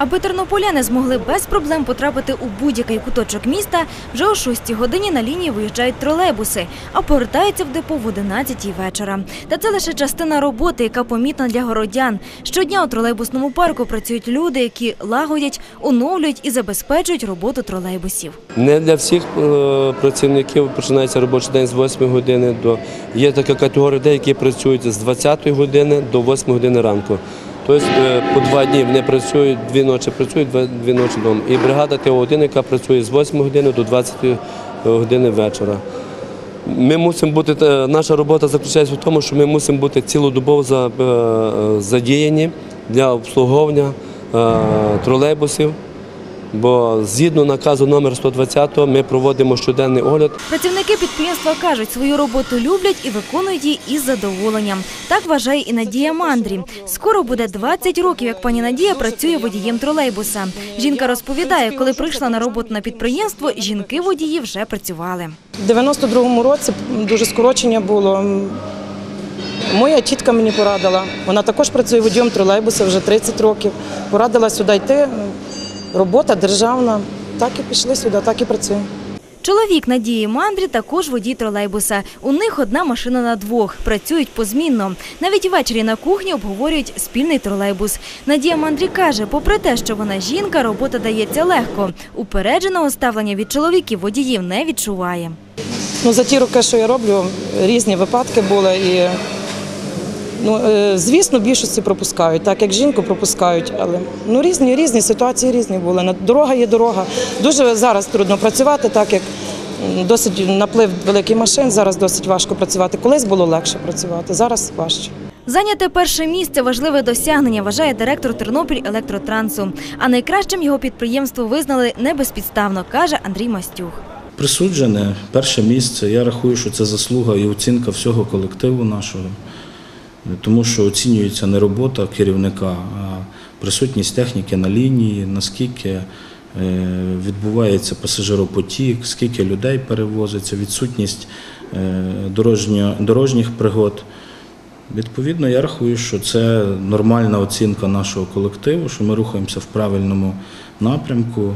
Аби тернополяни змогли без проблем потрапити у будь-який куточок міста, вже о 6 годині на лінії виїжджають тролейбуси, а повертаються в депо в 11 вечора. Та це лише частина роботи, яка помітна для городян. Щодня у тролейбусному парку працюють люди, які лагодять, оновлюють і забезпечують роботу тролейбусів. Не для всіх е, працівників починається робочий день з 8 години до є така категорія людей, які працюють з 20 години до 8 години ранку. Тобто е, по два дні вони працюють, дві ночі працюють, дві ночі вдома. І бригада ТО-1, яка працює з 8 години до 20 години вечора. Ми мусимо бути, е, наша робота заключається в тому, що ми мусимо бути цілодобово е, задіяні для обслуговування е, тролейбусів. Бо згідно наказу номер 120 ми проводимо щоденний огляд. Працівники підприємства кажуть, свою роботу люблять і виконують її із задоволенням. Так вважає і Надія Мандрі. Скоро буде 20 років, як пані Надія працює водієм тролейбуса. Жінка розповідає, коли прийшла на роботу на підприємство, жінки-водії вже працювали. У 92-му році дуже скорочення було. Моя тітка мені порадила. Вона також працює водієм тролейбуса вже 30 років. Порадила сюди йти. Робота державна. Так і пішли сюди, так і працюємо. Чоловік Надії Мандрі також водій тролейбуса. У них одна машина на двох. Працюють позмінно. Навіть ввечері на кухні обговорюють спільний тролейбус. Надія Мандрі каже, попри те, що вона жінка, робота дається легко. Упередженого ставлення від чоловіків водіїв не відчуває. Ну, за ті роки, що я роблю, різні випадки були. І, ну, е, звісно, більшості пропускають, так як жінку пропускають, але ну, різні, різні ситуації різні були. Дорога є дорога. Дуже зараз трудно працювати, так як досить наплив великих машин, зараз досить важко працювати. Колись було легше працювати, зараз важче. Зайняте перше місце важливе досягнення, вважає директор Тернопіль Електротрансу. А найкращим його підприємство визнали не безпідставно, каже Андрій Мастюх. Присуджене перше місце. Я рахую, що це заслуга і оцінка всього колективу нашого, тому що оцінюється не робота керівника, а присутність техніки на лінії, наскільки е, відбувається пасажиропотік, скільки людей перевозиться, відсутність е, дорожніх пригод. Відповідно, я рахую, що це нормальна оцінка нашого колективу, що ми рухаємося в правильному напрямку.